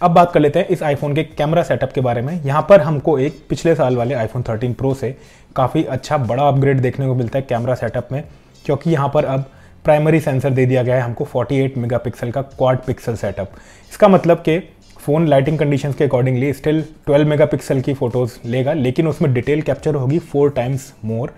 अब बात कर लेते हैं इस आईफोन के कैमरा सेटअप के बारे में। यहाँ पर हमको एक पिछले साल वाले आईफोन 13 प्रो से काफ़ी अच्छा बड़ा अपग्रेड देखने को मिलता है कैमरा सेटअप में, क्योंकि यहाँ पर अब प्राइमरी सेंसर दे दिया गया है हमको 48 मेगापिक्सल का क्वाड पिक्सल सेटअप इसका मतलब कि फ़ोन लाइटिंग कंडीशंस के अकॉर्डिंगली स्टिल 12 मेगापिक्सल की फ़ोटोज़ लेगा, लेकिन उसमें डिटेल कैप्चर होगी फोर टाइम्स मोर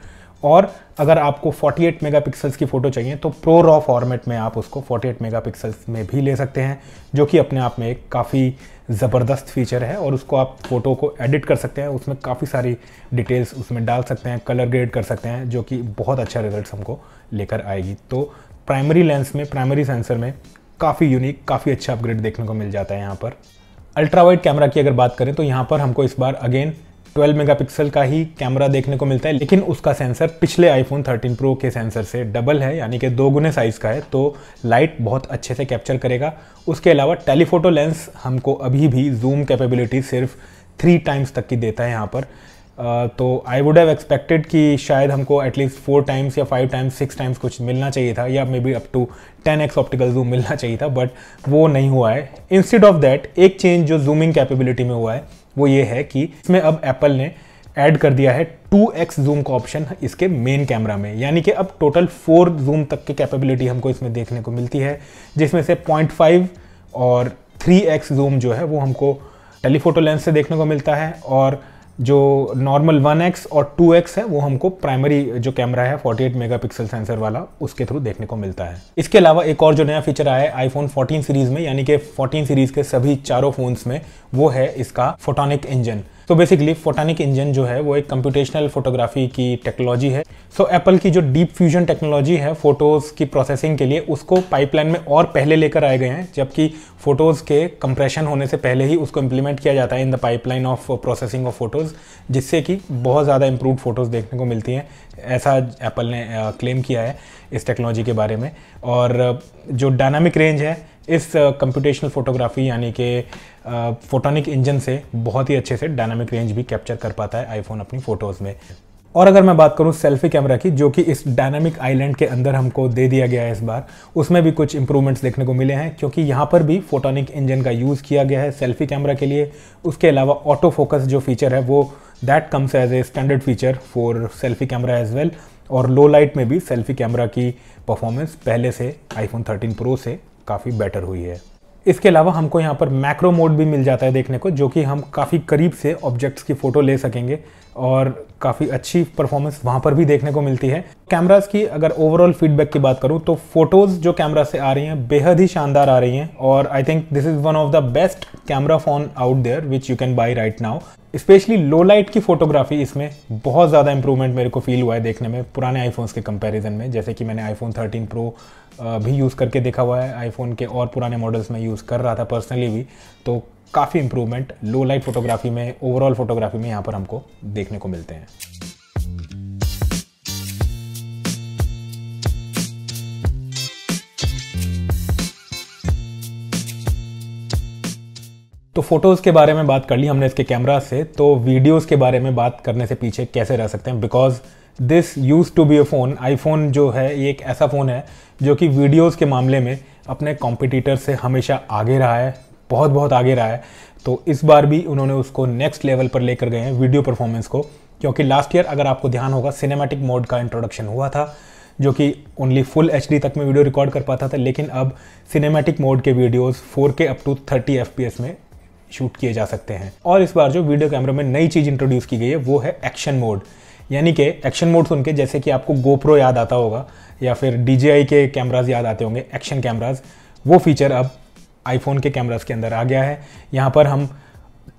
और अगर आपको 48 मेगापिक्सल्स की फ़ोटो चाहिए तो प्रो रॉ फॉर्मेट में आप उसको 48 मेगापिक्सल्स में भी ले सकते हैं, जो कि अपने आप में एक काफ़ी ज़बरदस्त फीचर है और उसको आप फ़ोटो को एडिट कर सकते हैं। उसमें काफ़ी सारी डिटेल्स उसमें डाल सकते हैं कलर ग्रेड कर सकते हैं, जो कि बहुत अच्छा रिज़ल्ट हमको लेकर आएगी। तो प्राइमरी लेंस में प्राइमरी सेंसर में काफ़ी यूनिक काफ़ी अच्छा अपग्रेड देखने को मिल जाता है यहाँ पर। अल्ट्रा वाइड कैमरा की अगर बात करें तो यहाँ पर हमको इस बार अगेन 12 मेगापिक्सल का ही कैमरा देखने को मिलता है, लेकिन उसका सेंसर पिछले आईफोन 13 प्रो के सेंसर से डबल है, यानी कि दो गुने साइज़ का है तो लाइट बहुत अच्छे से कैप्चर करेगा। उसके अलावा टेलीफोटो लेंस हमको अभी भी जूम कैपेबिलिटी सिर्फ़ थ्री टाइम्स तक की देता है यहाँ पर। तो आई वुड हैव एक्सपेक्टेड कि शायद हमको एटलीस्ट फोर टाइम्स या फाइव टाइम्स सिक्स टाइम्स कुछ मिलना चाहिए था, या may be up to ten x optical zoom मिलना चाहिए था बट वो नहीं हुआ है। इंस्टेड ऑफ़ दैट एक चेंज जो जूमिंग कैपेबिलिटी में हुआ है वो ये है कि इसमें अब एप्पल ने ऐड कर दिया है 2x जूम का ऑप्शन इसके मेन कैमरा में। यानी कि अब टोटल 4 जूम तक की कैपेबिलिटी हमको इसमें देखने को मिलती है, जिसमें से 0.5 और 3x जूम जो है वो हमको टेलीफोटो लेंस से देखने को मिलता है और जो नॉर्मल 1x और 2x है, वो हमको प्राइमरी जो कैमरा है 48 मेगापिक्सल सेंसर वाला, उसके थ्रू देखने को मिलता है। इसके अलावा एक और जो नया फीचर आया है आईफोन 14 सीरीज़ में, यानी कि 14 सीरीज़ के सभी चारों फोन्स में, वो है इसका फोटोनिक इंजन तो बेसिकली फोटोनिक इंजन जो है वो एक कंप्यूटेशनल फोटोग्राफी की टेक्नोलॉजी है। सो so, एप्पल की जो डीप फ्यूजन टेक्नोलॉजी है फ़ोटोज़ की प्रोसेसिंग के लिए उसको पाइपलाइन में और पहले लेकर आए गए हैं जबकि फ़ोटोज़ के कंप्रेशन होने से पहले ही उसको इम्प्लीमेंट किया जाता है in the pipeline of processing of photos जिससे कि बहुत ज़्यादा इंप्रूव फ़ोटोज़ देखने को मिलती हैं ऐसा एप्पल ने क्लेम किया है इस टेक्नोलॉजी के बारे में। और जो डायनामिक रेंज है इस कंप्यूटेशनल फोटोग्राफी यानी कि फोटोनिक इंजन से बहुत ही अच्छे से डायनामिक रेंज भी कैप्चर कर पाता है आईफोन अपनी फ़ोटोज़ में। और अगर मैं बात करूँ सेल्फी कैमरा की, जो कि इस डायनामिक आइलैंड के अंदर हमको दे दिया गया है इस बार, उसमें भी कुछ इंप्रूवमेंट्स देखने को मिले हैं, क्योंकि यहाँ पर भी फोटोनिक इंजन का यूज़ किया गया है सेल्फी कैमरा के लिए। उसके अलावा ऑटो फोकस जो फीचर है, वो that comes as a standard feature for selfie camera as well और लो लाइट में भी सेल्फी कैमरा की परफॉर्मेंस पहले से आईफोन थर्टीन प्रो से काफ़ी बेटर हुई है। इसके अलावा हमको यहाँ पर मैक्रो मोड भी मिल जाता है देखने को, जो कि हम काफ़ी करीब से ऑब्जेक्ट्स की फ़ोटो ले सकेंगे और काफ़ी अच्छी परफॉर्मेंस वहाँ पर भी देखने को मिलती है। कैमराज की अगर ओवरऑल फीडबैक की बात करूँ तो फ़ोटोज़ जो कैमरा से आ रही हैं, बेहद ही शानदार आ रही हैं और I think this is one of the best camera phone out there which you can buy right now specially low light की फोटोग्राफी इसमें बहुत ज़्यादा इंप्रूवमेंट मेरे को फील हुआ है देखने में, पुराने आईफोन्स के कंपैरिजन में, जैसे कि मैंने आईफोन 13 प्रो भी यूज़ करके देखा हुआ है। आईफोन के और पुराने मॉडल्स में यूज़ कर रहा था पर्सनली भी। तो काफ़ी इंप्रूवमेंट लो लाइट फोटोग्राफी में ओवरऑल फोटोग्राफी में यहाँ पर हमको देखने को मिलते हैं। तो फ़ोटोज़ के बारे में बात कर ली हमने इसके कैमरा से तो वीडियोज़ के बारे में बात करने से पीछे कैसे रह सकते हैं? Because this use to be a phone iPhone जो है, ये एक ऐसा फ़ोन है जो कि वीडियोज़ के मामले में अपने कॉम्पिटिटर से हमेशा आगे रहा है, बहुत बहुत आगे रहा है। तो इस बार भी उन्होंने उसको नेक्स्ट लेवल पर लेकर गए हैं वीडियो परफॉर्मेंस को, क्योंकि लास्ट ईयर अगर आपको ध्यान होगा सिनेमैटिक मोड का इंट्रोडक्शन हुआ था, जो कि ओनली फुल एच तक में वीडियो रिकॉर्ड कर पाता था, लेकिन अब सिनेमैटिक मोड के videos 4K up to 30 F में शूट किए जा सकते हैं। और इस बार जो वीडियो कैमरा में नई चीज़ इंट्रोड्यूस की गई है, वो है एक्शन मोड यानी कि एक्शन मोड सुन के जैसे कि आपको गोप्रो याद आता होगा, या फिर DJI के कैमराज याद आते होंगे एक्शन कैमराज वो फीचर अब आईफोन के कैमराज के अंदर आ गया है। यहाँ पर हम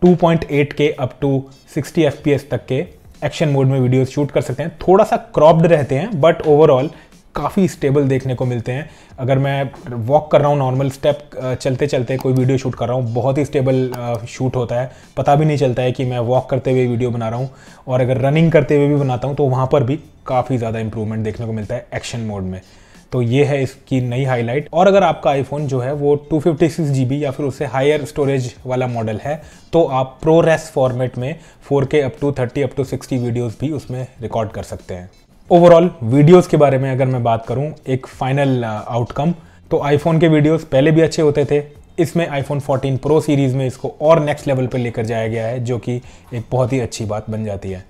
2.8 के अप टू 60 FPS तक के एक्शन मोड में वीडियोस शूट कर सकते हैं। थोड़ा सा क्रॉप्ड रहते हैं बट ओवरऑल काफ़ी स्टेबल देखने को मिलते हैं। अगर मैं वॉक कर रहा हूँ नॉर्मल स्टेप चलते चलते कोई वीडियो शूट कर रहा हूँ, बहुत ही स्टेबल शूट होता है। पता भी नहीं चलता है कि मैं वॉक करते हुए वीडियो बना रहा हूँ और अगर रनिंग करते हुए भी बनाता हूँ तो वहाँ पर भी काफ़ी ज़्यादा इंप्रूवमेंट देखने को मिलता है एक्शन मोड में। तो ये है इसकी नई हाईलाइट और अगर आपका आईफोन जो है, वो टू फिफ्टी या फिर उससे हायर स्टोरेज वाला मॉडल है तो आप प्रो रेस फॉर्मेट में 4K up to 30 up to 60 videos भी उसमें रिकॉर्ड कर सकते हैं। ओवरऑल वीडियोस के बारे में अगर मैं बात करूँ एक फाइनल आउटकम uh, तो आईफोन के वीडियोस पहले भी अच्छे होते थे। इसमें आईफोन 14 प्रो सीरीज़ में इसको और नेक्स्ट लेवल पर लेकर जाया गया है जो कि एक बहुत ही अच्छी बात बन जाती है।